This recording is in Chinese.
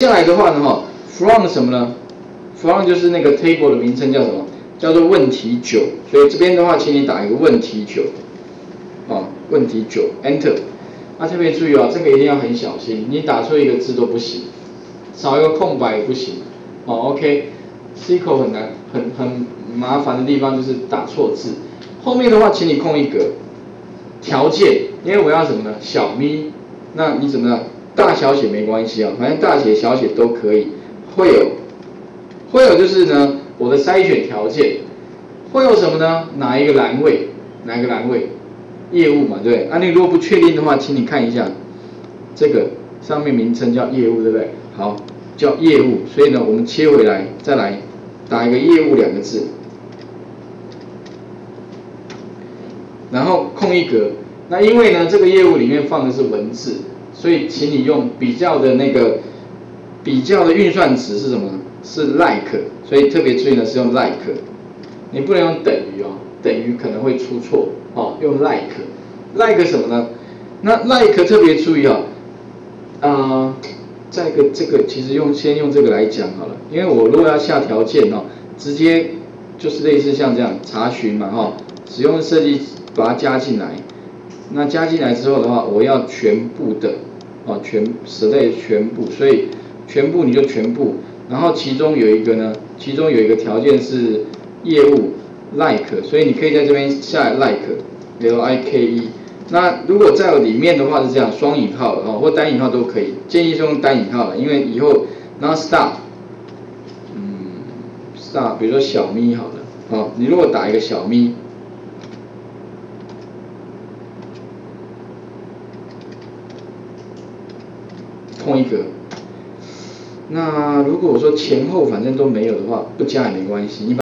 接下来的话呢，哈，from 什么呢？from 就是那个 table 的名称叫什么？叫做问题九。所以这边的话，请你打一个问题九，啊，问题九，enter。啊，特别注意啊，这个一定要很小心，你打错一个字都不行，少一个空白也不行。哦，OK，SQL 很难，很很麻烦的地方就是打错字。后面的话，请你空一格，条件，因为我要什么呢？小咪，那你怎么样？大小写没关系啊，反正大写小写都可以。会有，会有就是呢，我的筛选条件会有什么呢？哪一个栏位？哪一个栏位？业务嘛，对不对？啊，你如果不确定的话，请你看一下这个上面名称叫业务，对不对？好，叫业务，所以呢，我们切回来再来打一个业务两个字，然后空一格。那因为呢，这个业务里面放的是文字。所以，请你用比较的那个比较的运算值是什么？是 like，所以特别注意的是用 like，你不能用等于哦，等于可能会出错哦，用 like，like 什么呢？那 like 特别注意啊，啊，再一个这个其实用先用这个来讲好了，因为我如果要下条件哦，直接就是类似像这样查询嘛哈，使用设计把它加进来，那加进来之后的话，我要全部的。哦，全 select 全部，所以全部你就全部，然后其中有一个呢，其中有一个条件是业务 like，所以你可以在这边下 like，L I K E。那如果在里面的话是这样，双引号哦，或单引号都可以，建议是用单引号的，因为以后然后 star，嗯，star，比如说小咪好了，好，你如果打一个小咪。空一格，那如果说前后反正都没有的话，不加也没关系。